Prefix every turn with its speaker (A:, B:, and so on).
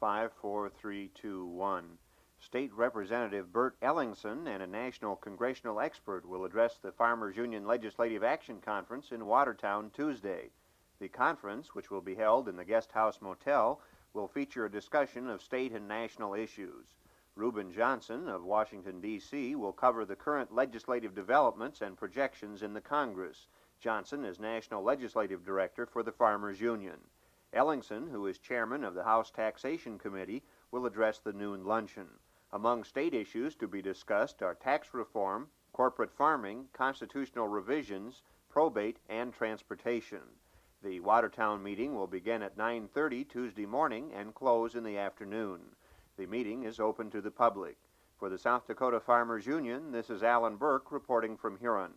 A: 54321. State Representative Burt Ellingson and a national congressional expert will address the Farmers Union Legislative Action Conference in Watertown Tuesday. The conference, which will be held in the Guest House Motel, will feature a discussion of state and national issues. Reuben Johnson of Washington, D.C., will cover the current legislative developments and projections in the Congress. Johnson is National Legislative Director for the Farmers Union. Ellingson, who is chairman of the House Taxation Committee, will address the noon luncheon. Among state issues to be discussed are tax reform, corporate farming, constitutional revisions, probate, and transportation. The Watertown meeting will begin at 9:30 Tuesday morning and close in the afternoon. The meeting is open to the public. For the South Dakota Farmers Union, this is Allan Burke reporting from Huron.